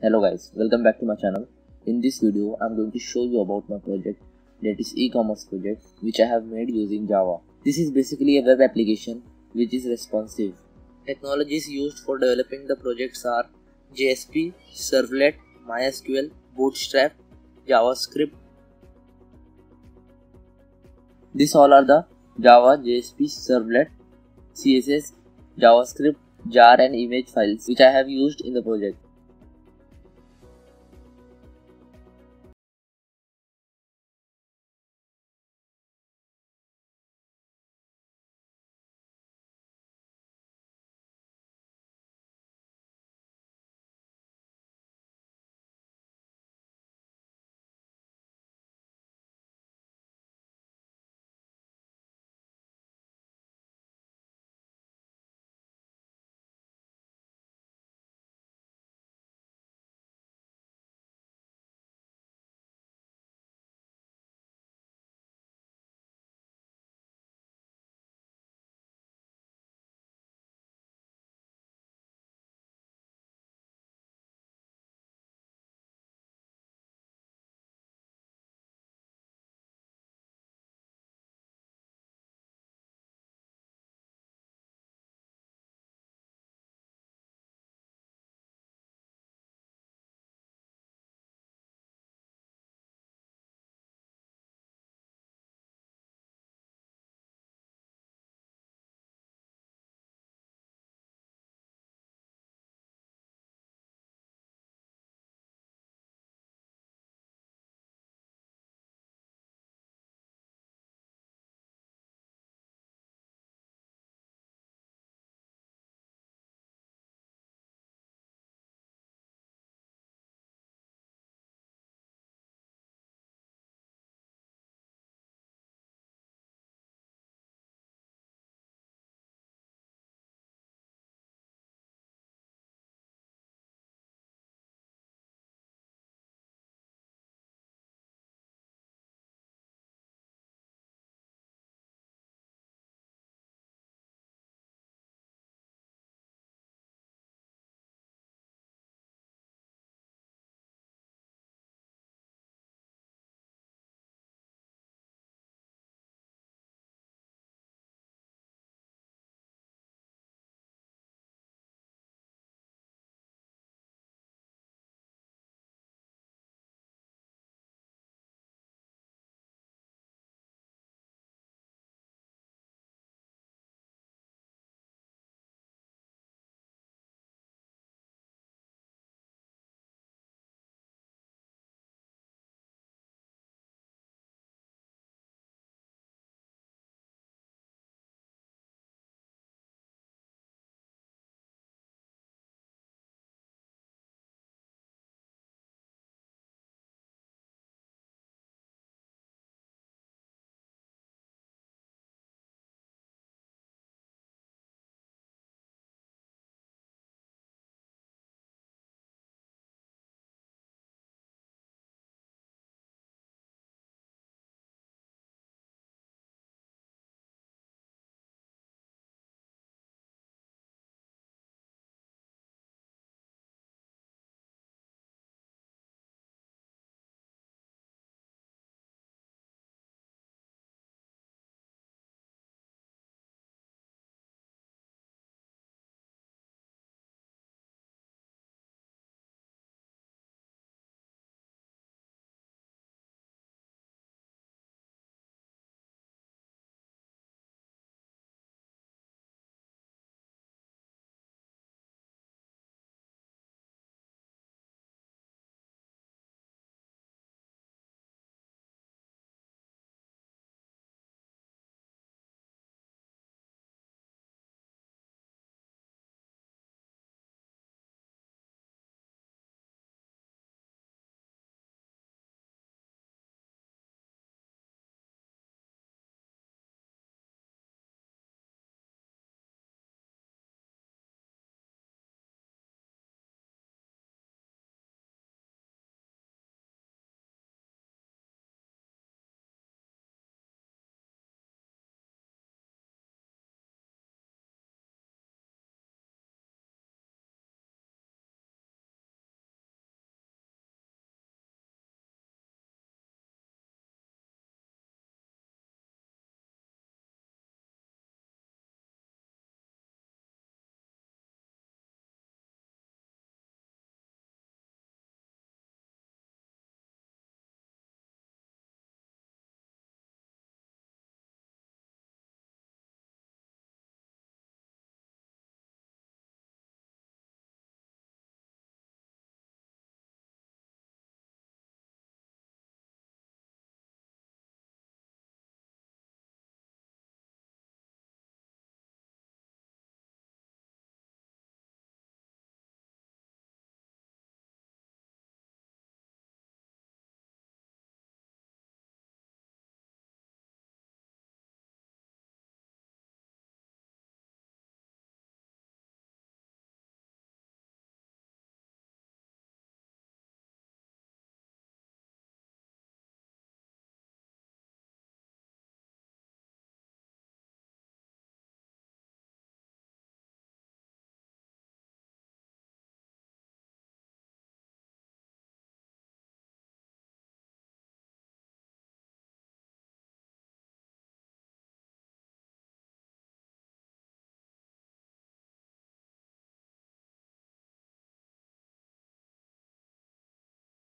Hello guys, welcome back to my channel. In this video, I'm going to show you about my project that is e-commerce project which I have made using Java. This is basically a web application which is responsive. Technologies used for developing the projects are JSP, Servlet, MySQL, Bootstrap, JavaScript. These all are the Java, JSP, Servlet, CSS, JavaScript, jar and image files which I have used in the project.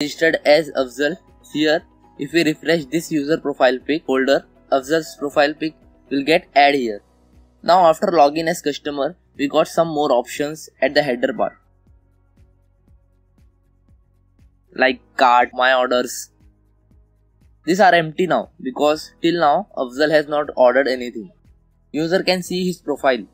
Registered as Afzal. Here, if we refresh this user profile pic folder, Afzal's profile pic will get add here. Now after login as customer, we got some more options at the header bar. Like cart, my orders. These are empty now because till now Afzal has not ordered anything. User can see his profile.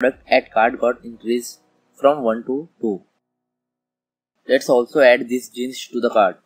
Product at cart got increased from 1 to 2. Let's also add these jeans to the cart.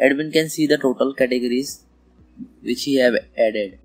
Admin can see the total categories which he have added.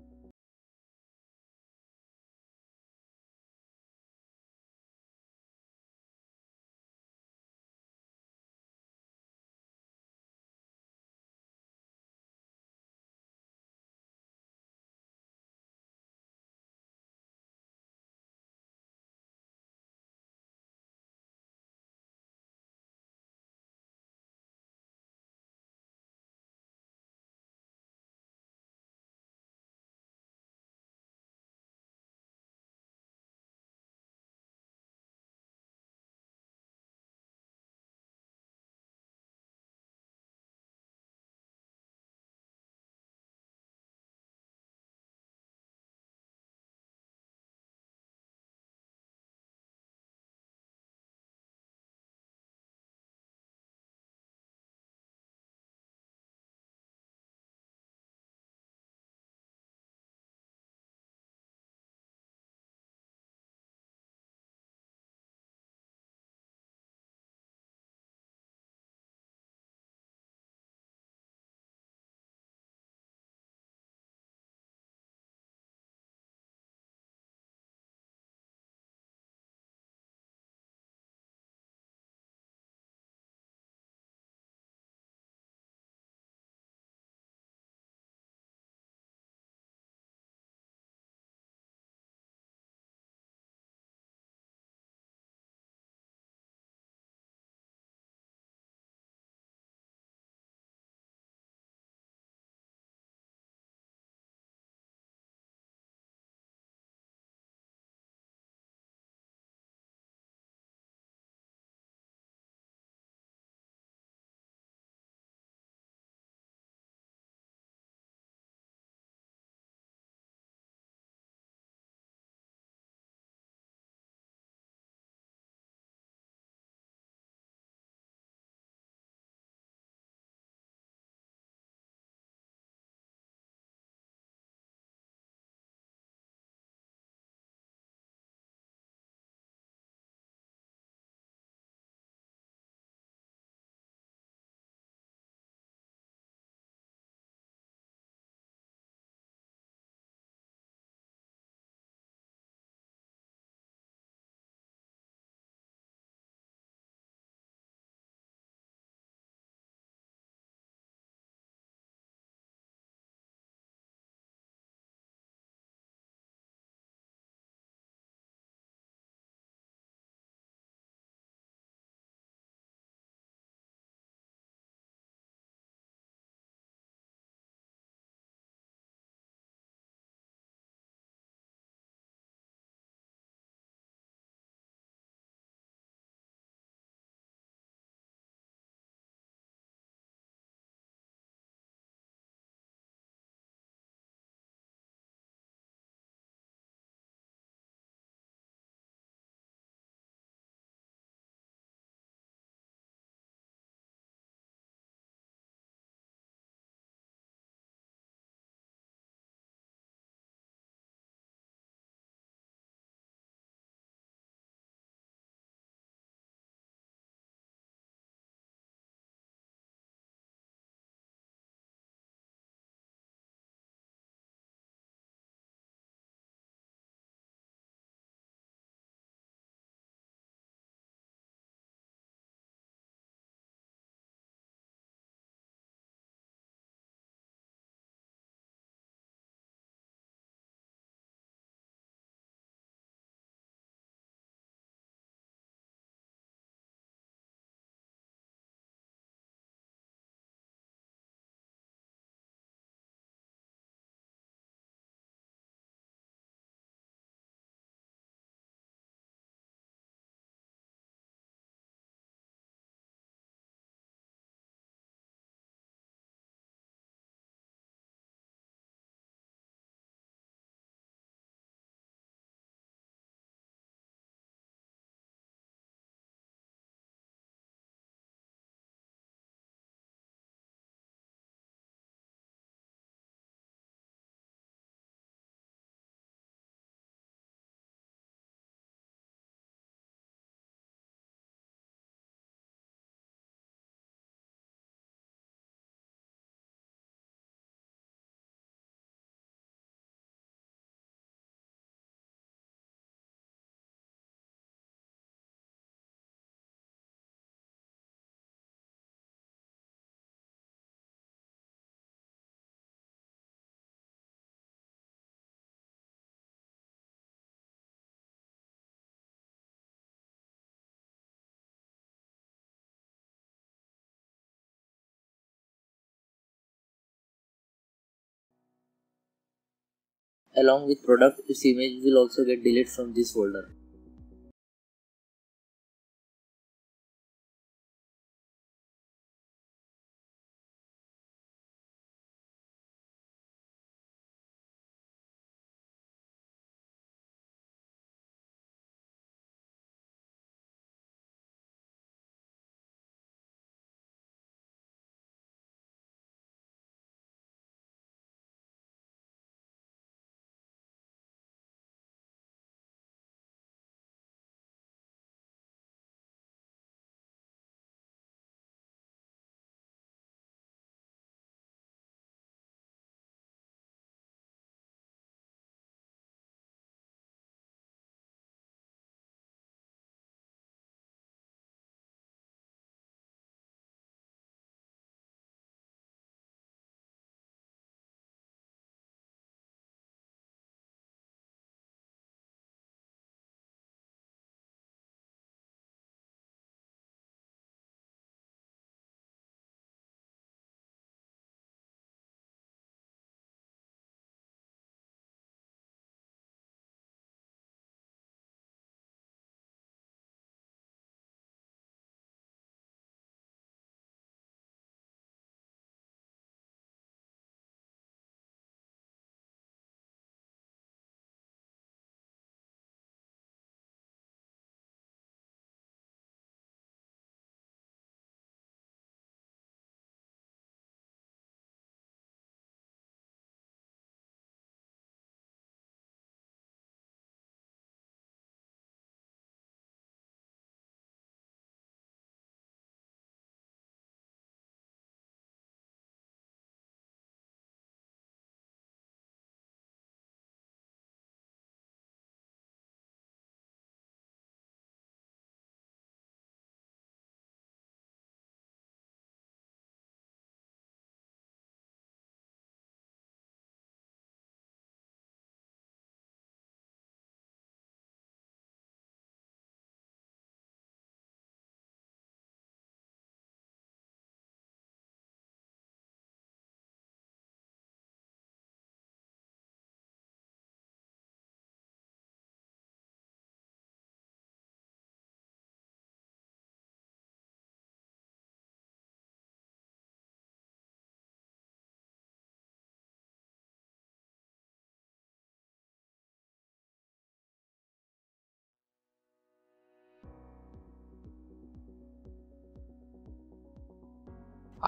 Along with product its image will also get deleted from this folder.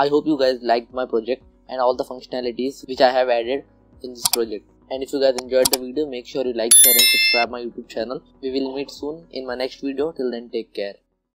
I hope you guys liked my project and all the functionalities which I have added in this project. And if you guys enjoyed the video, make sure you like, share and subscribe my YouTube channel. We will meet soon in my next video. Till then, take care.